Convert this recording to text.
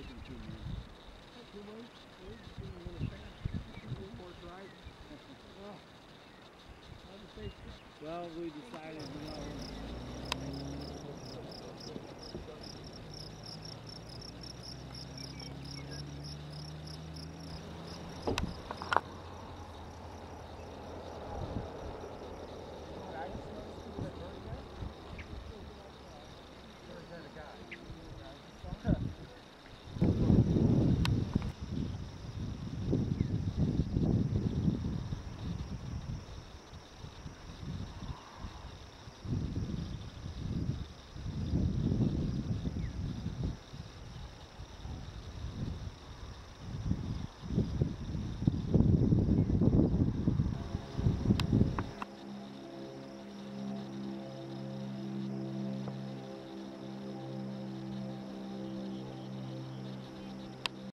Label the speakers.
Speaker 1: taking two minutes.
Speaker 2: Two minutes? Two minutes. More drive. well,
Speaker 1: well, we decided, you know.